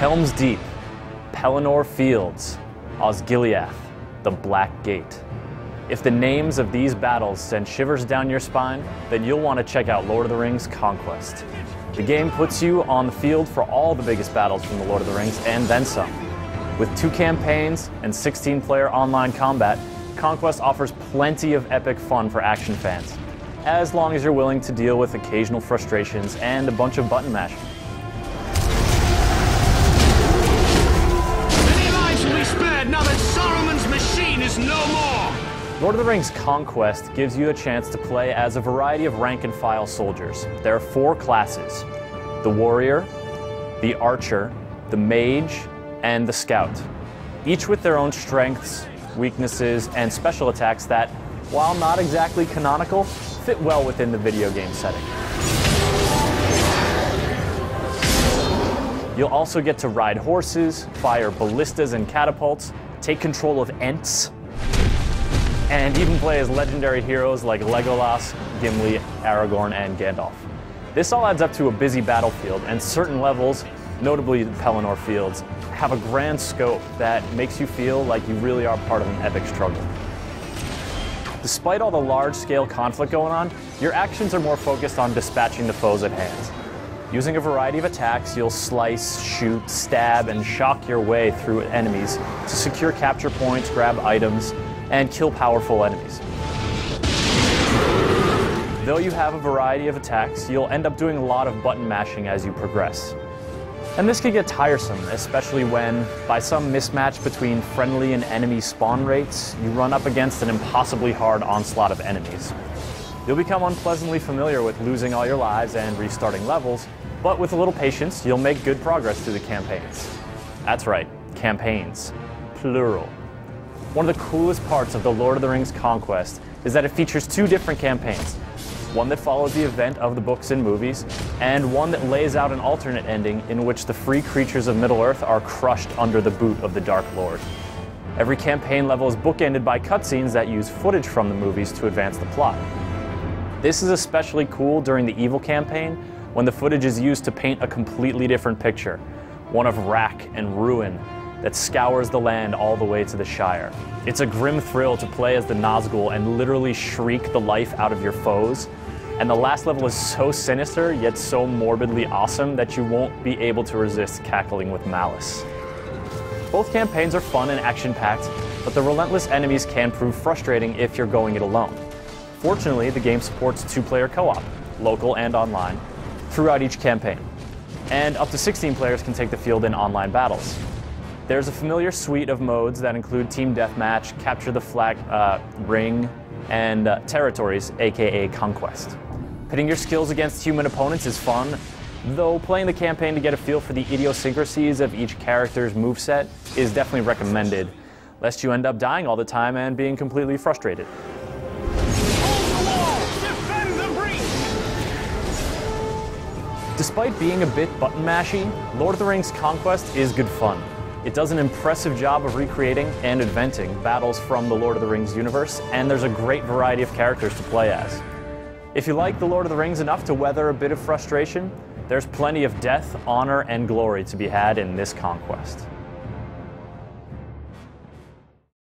Helm's Deep, Pelennor Fields, Osgiliath, the Black Gate. If the names of these battles send shivers down your spine, then you'll want to check out Lord of the Rings Conquest. The game puts you on the field for all the biggest battles from the Lord of the Rings and then some. With two campaigns and 16 player online combat, Conquest offers plenty of epic fun for action fans, as long as you're willing to deal with occasional frustrations and a bunch of button mashing. Lord of the Rings Conquest gives you a chance to play as a variety of rank and file soldiers. There are four classes the warrior, the archer, the mage, and the scout, each with their own strengths, weaknesses, and special attacks that, while not exactly canonical, fit well within the video game setting. You'll also get to ride horses, fire ballistas and catapults, take control of Ents, and even play as legendary heroes like Legolas, Gimli, Aragorn, and Gandalf. This all adds up to a busy battlefield, and certain levels, notably the Pelennor Fields, have a grand scope that makes you feel like you really are part of an epic struggle. Despite all the large-scale conflict going on, your actions are more focused on dispatching the foes at hand. Using a variety of attacks, you'll slice, shoot, stab, and shock your way through enemies to secure capture points, grab items, and kill powerful enemies. Though you have a variety of attacks, you'll end up doing a lot of button mashing as you progress. And this can get tiresome, especially when, by some mismatch between friendly and enemy spawn rates, you run up against an impossibly hard onslaught of enemies. You'll become unpleasantly familiar with losing all your lives and restarting levels, but with a little patience, you'll make good progress through the campaigns. That's right, campaigns. Plural. One of the coolest parts of the Lord of the Rings Conquest is that it features two different campaigns one that follows the event of the books and movies, and one that lays out an alternate ending in which the free creatures of Middle-earth are crushed under the boot of the Dark Lord. Every campaign level is bookended by cutscenes that use footage from the movies to advance the plot. This is especially cool during the Evil campaign, when the footage is used to paint a completely different picture, one of rack and ruin that scours the land all the way to the Shire. It's a grim thrill to play as the Nazgul and literally shriek the life out of your foes. And the last level is so sinister, yet so morbidly awesome that you won't be able to resist cackling with malice. Both campaigns are fun and action-packed, but the relentless enemies can prove frustrating if you're going it alone. Fortunately, the game supports two-player co-op, local and online, throughout each campaign. And up to 16 players can take the field in online battles. There's a familiar suite of modes that include Team Deathmatch, Capture the Flag uh, Ring, and uh, Territories, aka Conquest. Pitting your skills against human opponents is fun, though playing the campaign to get a feel for the idiosyncrasies of each character's moveset is definitely recommended, lest you end up dying all the time and being completely frustrated. Despite being a bit button mashy, Lord of the Rings Conquest is good fun. It does an impressive job of recreating and inventing battles from the Lord of the Rings universe, and there's a great variety of characters to play as. If you like the Lord of the Rings enough to weather a bit of frustration, there's plenty of death, honor, and glory to be had in this conquest.